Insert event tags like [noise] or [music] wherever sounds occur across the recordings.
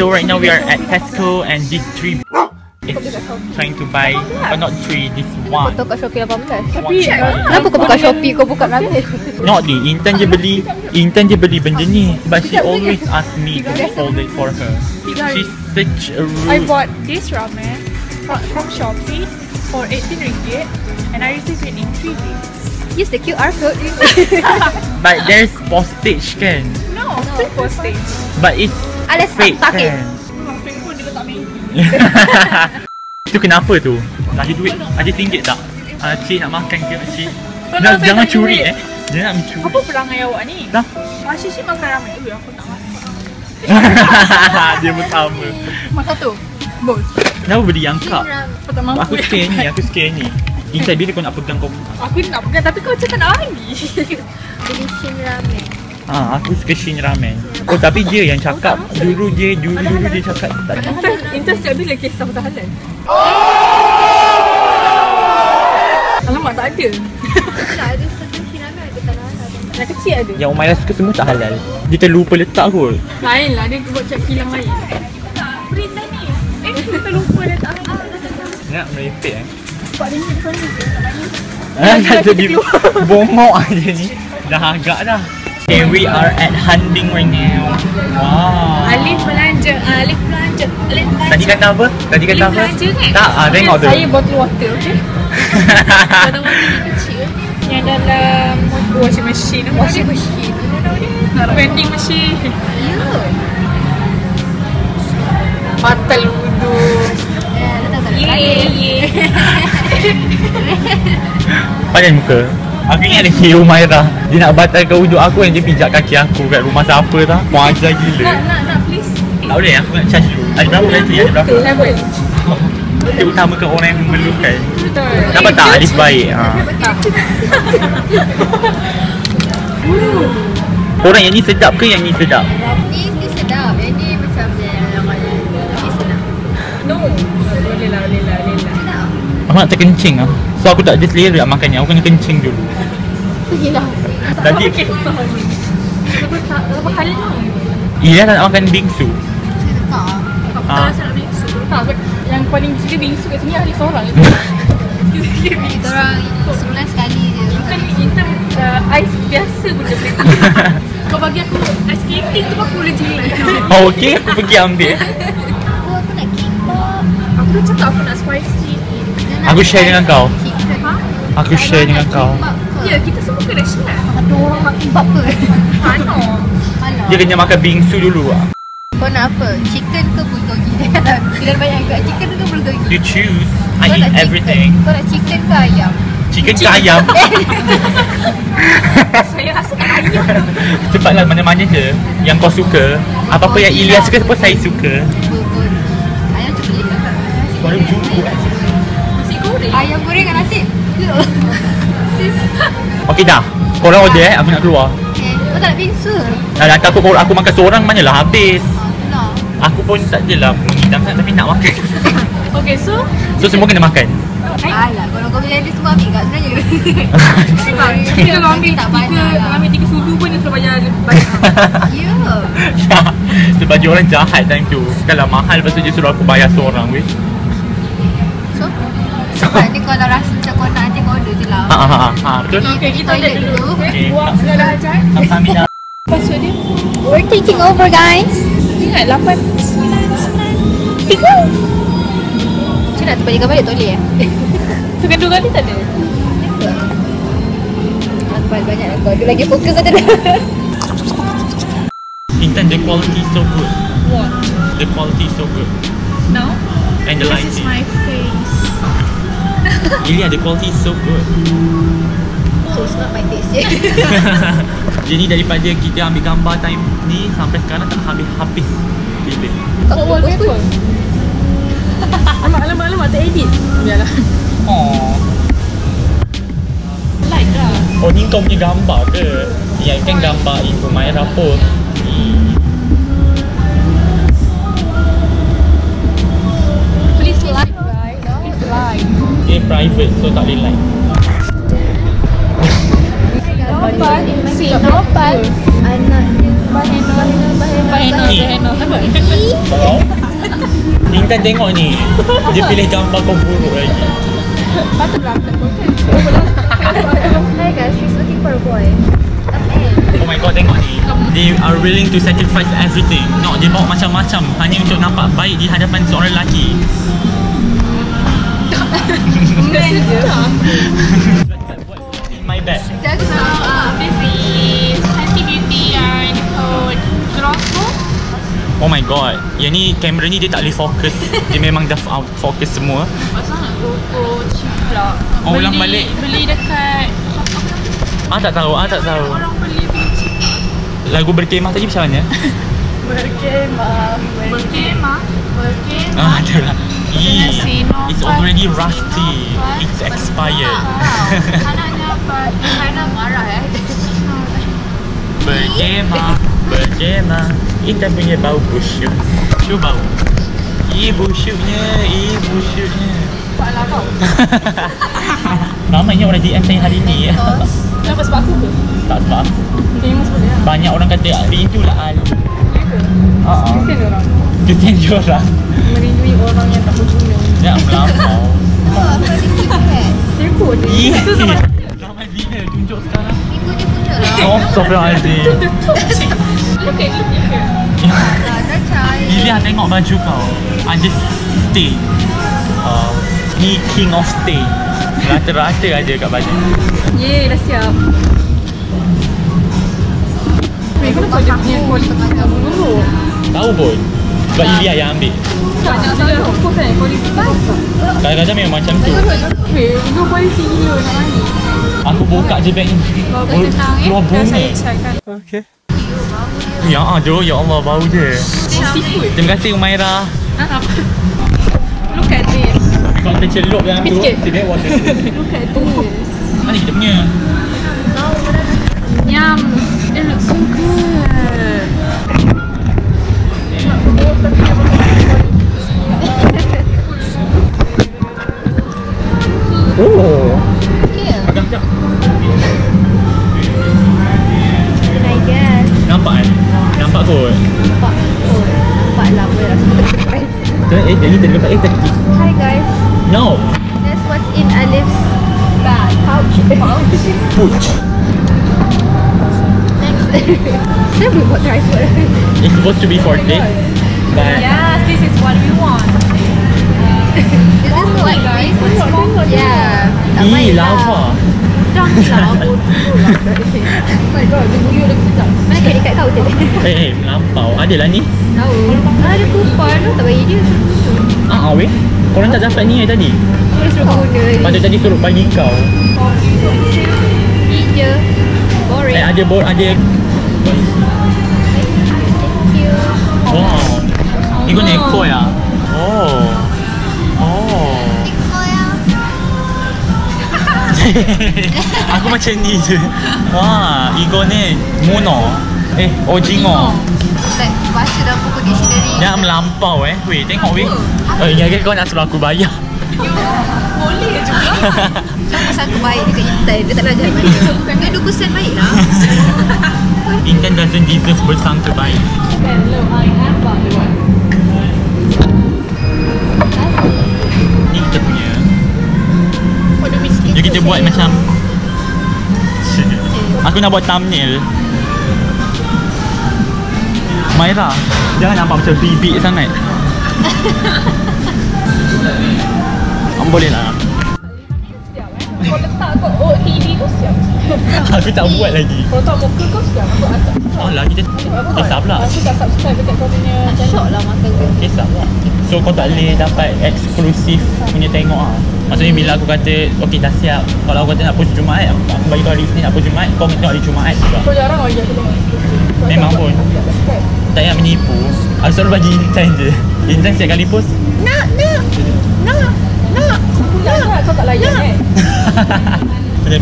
So right now we are at Tesco and these three is trying to buy, or not three, this one. Foto kat Shopee. 18 Tapi Kenapa kau buka Shopee? Kau buka rabbit? Not the Intan je beli Intan je beli benda ni. But she always ask me to hold it for her. She's such a I rude. bought this ramen from, from Shopee for 18 ringgit and I received it in 3 days. Use the QR code. [laughs] But there's postage kan? No, free postage. But it's Alas fake kan pun dia letak Maggi. Itu kenapa tu? Kasih duit Ada tinggi tak? Ah, Cik nak makan ke Cik? Nak, jangan curi duit. eh Jangan nak mencuri Apa perangai awak ni? Dah Asyik Syik makan ramen dulu aku tak makan. [laughs] Dia bersama Makan tu. Bos. Kenapa beli yang cup? Aku tak mampu. Aku scare ni Aku scare ni Intan bila kau nak pegang kau Aku nak pegang tapi kau cakap nak bagi. Beli Shin ramen Ah, aku suka Shin ramen. Oh, tapi dia yang cakap dulu dia dulu dulu dia cakap tak Intas sejak bila kisah pasal halal? Alamak tak ada. Tak ada satu Shin ramen ada tak ada Yang kecil ada. Yang Umairah suka semua tak halal. Dia terlupa letak kot. Lain lah dia buat cak kilang lain. Berita ni. Eh, kita lupa dah tak. Nak merepek eh. Pak dia ni ni. Ah, [laughs] tak jadi bongok aja ni. Dah agak dah. Okay, we are at Handing right now. Wow. Alif belanja, Alif belanja, Alif belanja. Tadi kata apa? Tadi kata apa? belanja kan? Tak, ah, tengok tu. Saya botol water, okey? [laughs] Botol water yang kecil. Yang dalam washing machine. Washing machine. Vending machine. Ya Batal wudu. Ya, dah tak Ye ye. Pandai muka. Aku ingat lagi Umairah. Dia nak batalkan wuduk aku yang dia pijak kaki aku kat rumah siapa tak. Kau ajar gila. Nak nak nak please. Tak boleh, aku nak charge dulu. Ada berapa nanti? Ada berapa? Level. Dia utamakan orang yang memerlukan. Betul. Dapat tak Alif baik? Ha. [laughs] Orang yang ni sedap ke yang ni sedap? Ni ni sedap Yang ni macam dia yang mana Ni sedap No. Boleh lah, boleh lah, boleh lah. Sedap Aku nak terkencing lah. So aku tak ada selera nak makan ni. Aku kena kencing dulu. Pergilah Tadi Okay, so. Kenapa tak? Kali ni? Ira tak nak makan bingsu. Tak Tak Ah. rasa nak bingsu. Tak, yang paling gila bingsu kat sini Alif seorang je. [laughs] Kita orang sebulan sekali je Bukan kita uh, ais biasa pun dia boleh [laughs] Kau bagi aku ais skating tu aku boleh jelek Oh okey, aku pergi ambil. Aku aku nak kimbap Aku dah cakap aku nak spicy Aku share dengan kau. chicken. Ha? Aku share dengan kau. Ya, kita semua kena share Satu orang nak kimbap ke? Mana? Mana? Dia kena makan bingsu dulu ah. Kau nak apa? Chicken ke bulgogi? [laughs] Bila banyak kat chicken ke bulgogi? You choose. I Kau eat nak chicken- everything. Kau nak chicken ke ayam? Chicken ke ayam? [laughs] Saya rasa ayam Cepatlah mana-mana je Yang kau suka Apa-apa yang Ilya suka Apa saya suka Ayam beli kat Suara jumbo Nasi goreng dengan nasi Okey dah. Korang order eh Aku nak keluar. Okay Kau tak nak bingsu? Dah aku, kalau aku makan seorang Manalah habis. Nak Aku pun tak adalah Mengidam sangat Tapi nak makan. [laughs] Okay, so? So semua kena makan? Alah, kalau kau beli ada semua ambil kat sebenarnya. [laughs] Sebab kita kalau ambil Tak tiga, banyak. kalau ambil tiga sudu pun dia sudah bayar banyak. [laughs] Ya. Sebab dia orang jahat time tu. Kalau mahal Lepas tu dia suruh aku bayar seorang weh kalau rasa macam kau nak nanti kau order je lah. Ha ha ha ha Betul. Okay, kita toilet dulu. buang segala hajat Alhamdulillah. Password dia? We're taking over guys. Ingat 8 9 9 Tiga Macam nak terbalik balik tak boleh eh? [laughs] Tukar dua kali tak ada. Aku banyak lah kau. Dia lagi fokus ada [laughs] Intan the quality is so good. What? The quality is so good. No? And the This is lighting. my face [laughs] Ilya the quality is so good. So it's not my taste je [laughs] Jadi daripada kita ambil gambar time ni Sampai sekarang tak habis-habis Bila Buat wallpaper. [laughs] Alamak, alamak, alamak, tak edit. Biarlah. Oh Like lah. Oh ni kau punya gambar ke? Ya kan gambar Ibu Maira pun Dia private so tak boleh like Nampak? Si, nampak? Anaknya Baheno, baheno, Ni. baheno. Apa? Kalau Intan tengok ni Dia pilih gambar kau buruk lagi Patutlah. Hi guys, she's looking for a boy. Oh my god tengok ni They are willing to sacrifice everything No, dia bawa macam-macam Hanya untuk nampak baik di hadapan seorang lelaki In my Jaga So, uh, this is Fenty Beauty the code Grosso. Oh my god Yang ni kamera ni dia tak boleh fokus Dia memang dah out fokus semua Pasal nak GoPro cheap. Oh, ulang balik. Beli dekat Ah tak tahu, ah tak tahu orang beli beli. Lagu berkemah tadi macam mana? [laughs] Berkemah. Berkemah. Berkemah. Ah, ada Sino It's already rusty. It's expired? Hana marah eh. Bergema Bergema Kita punya bau busuk. Shoe bau. Ih busuknya Ih busuknya. Buatlah kau. [laughs] Ramainya orang DM saya hari ni. Ya. Kenapa? Sebab aku ke? Tak sebab aku. Famous boleh. Banyak orang kata Rindu lah Al Ya ke? Haa Kesian orang. Kesian orang Merindui orang yang tak berguna. Ya melampau Oh, apa ni kita Sibuk je. Ih Itu sama. [laughs] Ramai bila tunjuk sekarang Minggu ni punya lah. Oh Look at. Ah, dah cai. Lilia tengok baju kau Ada stay uh, Ni king of stay Rata-rata ada kat baju Yeay, dah siap. Weh, kenapa dia punya kamu buruk? Tahu pun Sebab Lilia yang ambil Banyak sangat fokus kan kau. Kadang-kadang memang macam tu Weh, itu kualiti gila nak mandi. Aku buka je beg ni Kau tenang. Keluar bunga. Okay Ya ada Ya Allah bau je. Terima kasih Umaira Ah, apa? Look at this. Kalau kita celup dalam tu Sikit. Sini water [laughs] Look at this. Mana kita punya Yum. It looks so good. Oh sekejap I guess. Nampak kan Nampak kot Nampak. Oh, nampak lah. Boleh rasa. Ter- Eh jadi terdekat Eh tadi Hi guys. No That's what's in Alif's bag. Pouch. Pooch Next. Saya boleh buat tripod. It's supposed to be for this But Yes, this is what we want. Is this what guys? Yeah. Tak Ih baik lah. lava Dah lah, bodoh lah. Oh my god, dia buyur lagi sekejap. Mana kredit kad kau je? Eh eh melampau Adalah ni Tahu. Ada kupon tu tak bagi dia. Ah ah weh Korang tak dapat ni eh tadi Boleh suruh kau guna. Patut tadi suruh bagi kau je. Boring. Eh ada bol ada Thank you. Wow Ni guna ekor ya [laughs] Aku macam ni je Wah Ego ni Mono Eh Ojingo Like, baca dalam buku dictionary. Dah melampau eh Weh tengok weh Oh ingat kau nak suruh aku bayar [laughs] Boleh pula. Jangan sangka baik dekat Intan. Dia tak belajar baca. Dia 2 sen baik lah. [laughs] Intan doesn't deserve bersangka baik Kan, look, I the one. Ni kita punya the biscuit. Jadi kita buat macam Aku nak buat thumbnail. Maira Jangan nampak macam bibik sangat. [laughs] Boleh lah. Kau letak kau OTD tu siap. [laughs] Aku tak buat lagi Kalau tak muka kau siap. Aku atas. Oh lah kita Kisah pula Aku tak subscribe dekat kau punya channel. Shock lah mata gue. Kisah pula So kau tak boleh dapat eksklusif punya tengok ah. Maksudnya bila aku kata Okay dah siap Kalau aku kata nak post Jumaat Aku aku bagi kau hari Isnin nak post Jumaat Kau tengok hari Jumaat juga Kau jarang lagi aku tengok. Kau Memang pun. tak payah menipu Aku selalu bagi Intan je Intan setiap kali post Nak, nak, nak, nak. Nak nak kau tak layan eh. Muka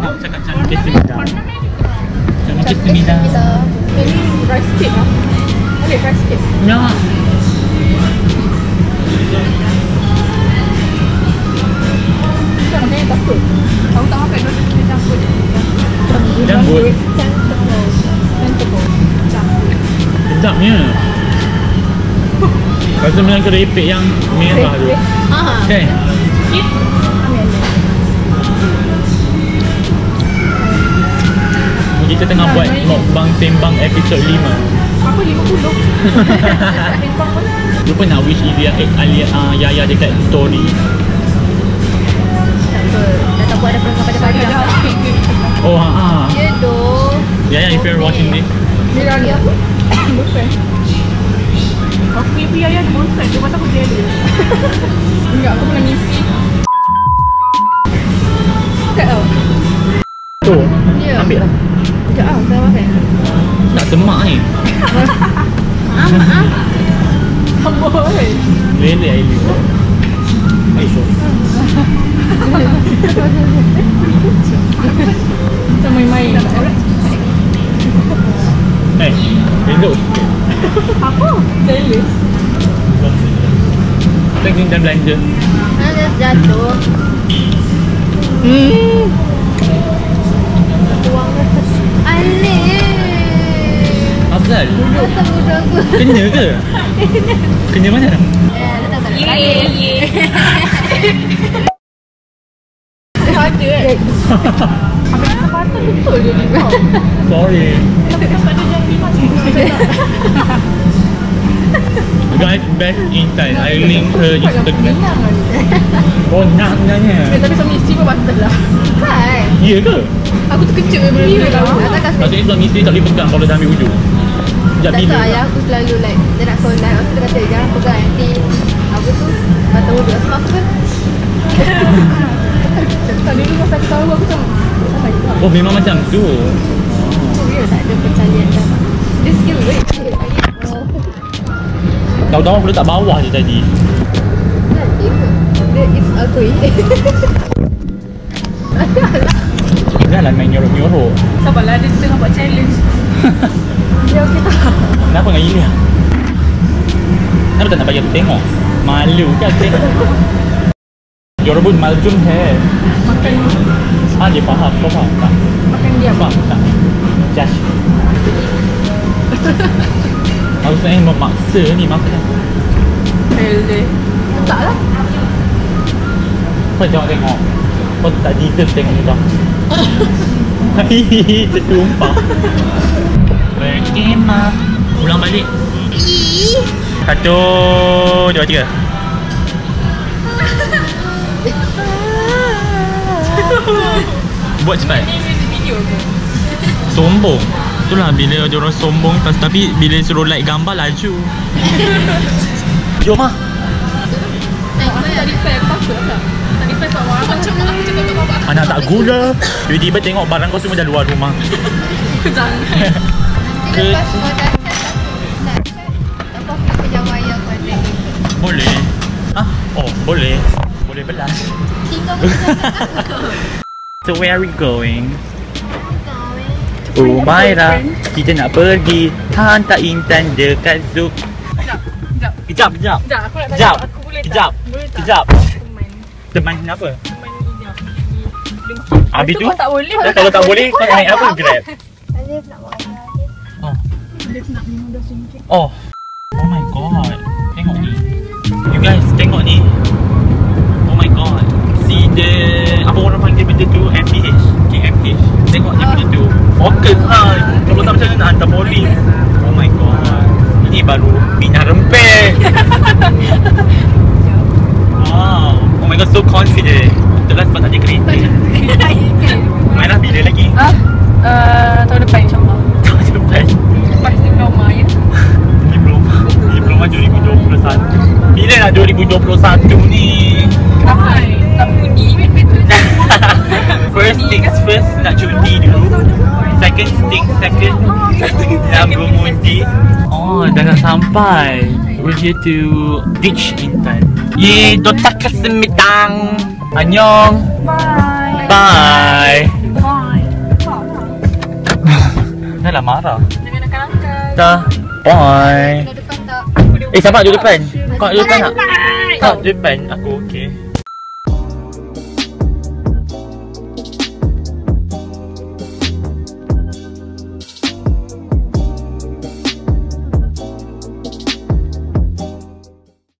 Nak cakap cantik semida Cantik semida Kita. Ini rice cake lah. Boleh rice cake. Nak Bukan maknanya takut. Aku tak makan dua-dua kita campur je. Jambut Tentable. Sedapnya. Rasa macam keripik yang merah tu. Ah. Kan? Kita tengah buat mukbang sembang episod 5. Apa 50? Sembang pun. Lupa nak wish Ilya, eh, Alia, uh, Yaya dekat story. Dah tak buat ada perangkat pada pagi. Ada housekeeping ke? Oh, ha, ha. Ya doh. Yaya, if you're watching this, Dia Ya apa? boyfriend. Aku punya pria yang boyfriend. Dia patut aku jealous. Enggak, aku pernah mimpi. Tak tahu. tu. Ya. Ambil lah. Sekejap ah, saya makan. Nak semak ni. Ah, ah. Amboi. Lele Ilya. Aisyah. Macam main-main. Eh, elok sikit. Apa? Jealous. Kita kena belanja. Ada jatuh. Hmm. Aku. kena ke? Kena mana? Tak Ye, ye. Ada? Habis kesempatan betul je ni kau. Sorry. Habis kesempatan jadi macam Guys, best insight. I link her Instagram. Oh, nak Eh, sebenarnya. tapi suami isteri pun patut lah. Kan? Ya ke? Aku terkejut tau. tak kasi. Maksudnya suami isteri tak boleh pegang kalau dah ambil hujung. Sekejap Tak bila. tahu ayah aku selalu like Dia nak solat Lepas tu dia kata Jangan pegang nanti Apa tu Mata wuduk Sebab aku kan [laughs] Tak dulu masa aku tahu aku macam Oh. Oh, memang macam tu. Dia tak ada percayaan dah Dia skill weh Tahu-tahu aku letak bawah je tadi. Dia it's ugly Janganlah main nyorok-nyorok. Sabarlah dia tengah buat challenge. [laughs] Dia okey tak? Kenapa tak nak bagi aku tengok? Malu kan tengok. Dia rebut maljum hai. Makan Ah, dia faham. Kau faham tak? makan dia Faham tak? Josh. [laughs] Aku sebenarnya memaksa ni makan. Hell dia. Tak lah. Kau tengok-tengok. Kau tak deserve tengok ni dah. Hihihi, tertumpah. Berkemah. Pulang balik. Satu, dua, tiga. Buat cepat. Sombong. Itulah bila dia orang sombong tapi bila suruh like gambar laju. Jom ah. Takut tak? Tadi play kat orang Macam aku cakap kat bapak aku Anak tak gula. Tiba-tiba tengok barang kau semua dah luar rumah. Jangan lepas kau Boleh. Ah, oh boleh. Boleh belas. [laughs] So where are we going? Oh Maira, kita nak pergi hantar Intan dekat Zouk. Sekejap Kejap, kejap. Sekejap aku nak tanya Kejap. Aku boleh tak? Kejap. Boleh tak? Kejap. Teman Teman kenapa? Teman Dia- Habis tu? kau tak boleh Eh, kalau tak boleh, kau nak naik apa? Grab? Alif nak wayang Oh. Dia nak RM15 Oh. Oh guys, tengok ni. Oh my god. See the apa orang panggil benda tu MPH. KMH. Tengok ni benda tu. Focus lah. Kalau tak macam mana nak hantar polis. Oh my god. Ini baru minyak rempeh. wow. Oh my god, so confident. Itulah sebab tak ada kereta. Mainlah bila lagi? Ah, uh, tahun depan insyaAllah 2021 Bila nak 2021 ni? Kenapa? Tak mudi First things first Nak cuti dulu. Second things second Nak bermundi Oh dah nak sampai. We're here to ditch Intan Ye Dota kesemitang Annyeong. Bye. Bye. Bye. Dah lah marah. Jangan nak angkat Dah. Bye. Dah depan tak Eh sabar duduk depan Kau duduk depan tak? Tak duduk depan Aku